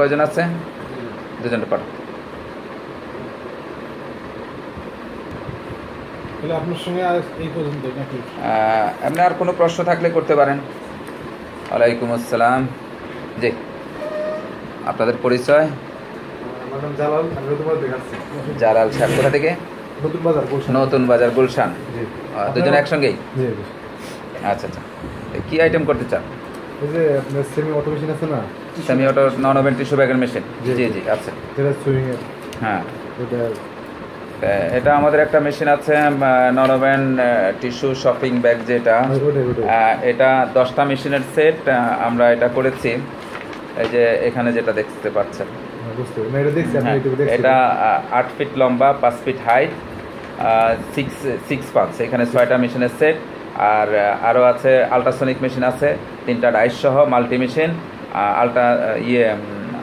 কয়জন আছে? দুজনটা পাঠো আপনার আর কোনো প্রশ্ন থাকলে করতে পারেন। ওয়ালাইকুম আসসালাম। জি আপনাদের পরিচয়? জালাল সাহেব কোথা থেকে? নতুন বাজার গুলশান। নতুন বাজার গুলশান। জি। আহ, দুজন একসঙ্গেই। আচ্ছা আচ্ছা। কি আইটেম করতে চান? এই যে আপনার সেমি অটো মেশিন আছে না? Semi auto non woven tissue ব্যাগের মেশিন জি, জি। আচ্ছা সুইং হ্যাঁ। এটা আমাদের একটা মেশিন আছে non woven tissue shopping bag যেটা। ওটাই এটা দশটা মেশিনের সেট আমরা এটা করেছি। এই যে এখানে যেটা দেখতে পাচ্ছেন। হ্যাঁ, এটা হ্যাঁ, এটা আট ফিট লম্বা পাঁচ ফিট হাইট সিক্স সিক্স পাঁচ। এখানে ছয়টা মেশিনের সেট আর আরও আছে আলট্রাসনিক মেশিন আছে তিনটা ডাইস সহ মাল্টি মেশিন আলট্রা ইয়ে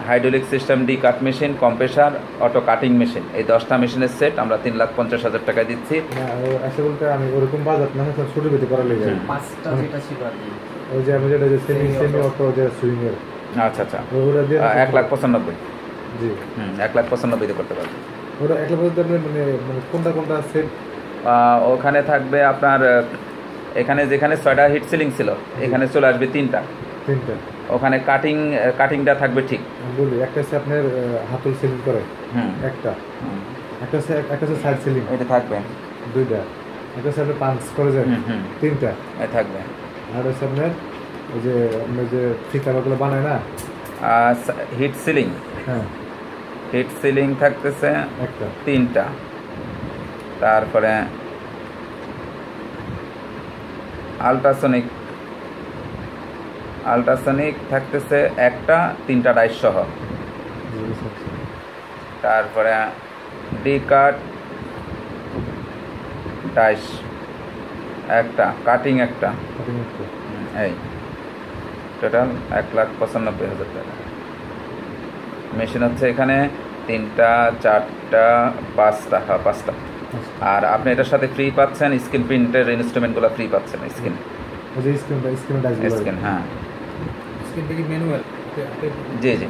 hydraulic system D cut machine compressor auto cutting machine এই দশটা মেশিনের সেট আমরা তিন লাখ পঞ্চাশ হাজার টাকায় দিচ্ছি। আসলে বলতে আমি ওরকম বাজার না ছোট বেশি করা লেগে পাঁচটা যেটা ছিল আর কি। ওই যে আমি যেটা যে সেমি সেমি অটো যে সুইং এর আচ্ছা। আচ্ছা দিয়ে এক লাখ পঁচানব্বই। জি। হুম এক লাখ পঁচানব্বইতে করতে পারবেন ওটা এক লাখ পর্যন্ত মানে মানে কোনটা কোনটা সেট ওখানে থাকবে আপনার এখানে যেখানে ছয়টা হিট সিলিং ছিল এখানে চলে আসবে তিনটা। তিনটা। ওখানে কাটিং কাটিংটা থাকবে ঠিক। বলি একটা হচ্ছে আপনার হাতল সিলিং করে হুম। একটা। একটা হচ্ছে একটা হচ্ছে সাইড সিলিং এটা থাকবে। দুইটা। একটা হচ্ছে আপনার পাঞ্চ করে হুম তিনটা। থাকবে। আর হচ্ছে আপনার ওই যে আপনার যে ফিতা বাগুলো বানায় না? হিট সিলিং হ্যাঁ। হিট সিলিং থাকতেছে একটা। তিনটা। তারপরে আলট্রাসনিক। আলট্রাসনিক থাকতেছে একটা তিনটা ডাইস সহ। তারপরে ডি কাট ডাইস একটা। কাটিং একটা। এই। টোটাল এক লাখ পঁচানব্বই হাজার টাকা। মেশিন হচ্ছে এখানে তিনটা চারটা পাঁচটা হ্যাঁ পাঁচটা। আর আপনি এটার সাথে ফ্রি পাচ্ছেন স্ক্রিন প্রিন্টের ইনস্ট্রুমেন্টগুলো ফ্রি পাচ্ছেন স্ক্রিন হ্যাঁ। স্ক্রিনটা কি ম্যানুয়াল জি জি।